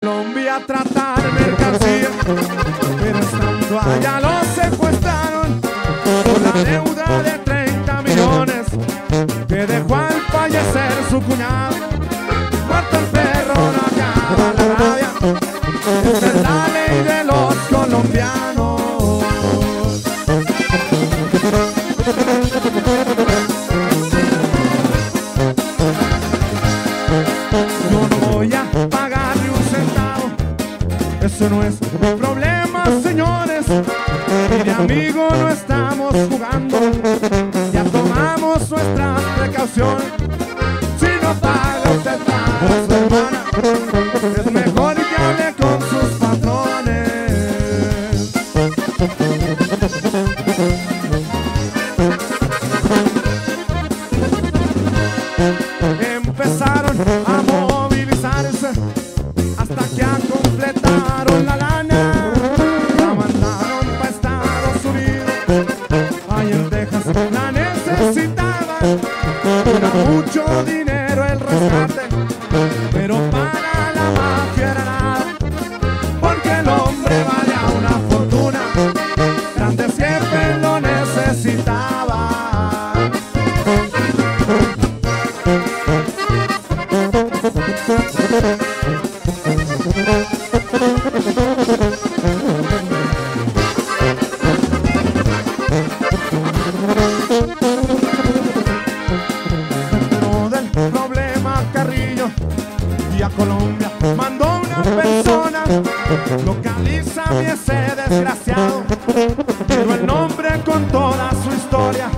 Colombia a tratar mercancía, pero estando allá lo secuestraron por la deuda de 30 millones que dejó al fallecer su cuñado. Eso no es problema, señores. Y de amigo no estamos jugando. Ya tomamos nuestra precaución. Si no paga usted para su hermana, es mejor que hable con sus patrones. Empezaron a movilizarse hasta que completaron la mucho dinero el rescate, y a Colombia mandó una persona localiza a ese desgraciado. Pero el nombre con toda su historia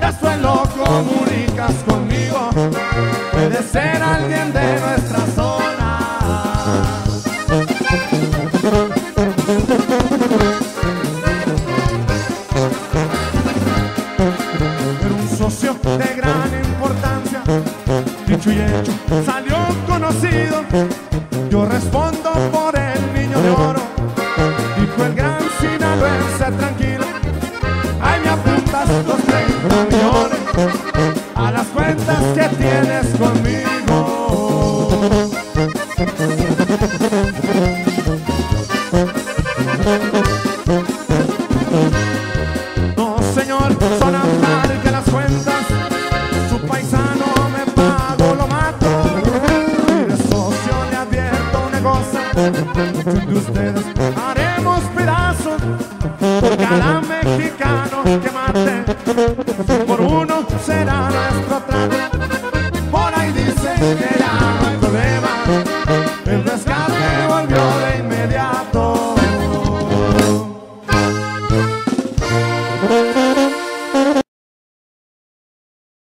después lo comunicas conmigo. Puede ser alguien de nuestra Y hecho, salió conocido. Yo respondo por el niño de oro. De ustedes haremos pedazos por cada mexicano que mate. Por uno será nuestro trato. Por ahí dicen que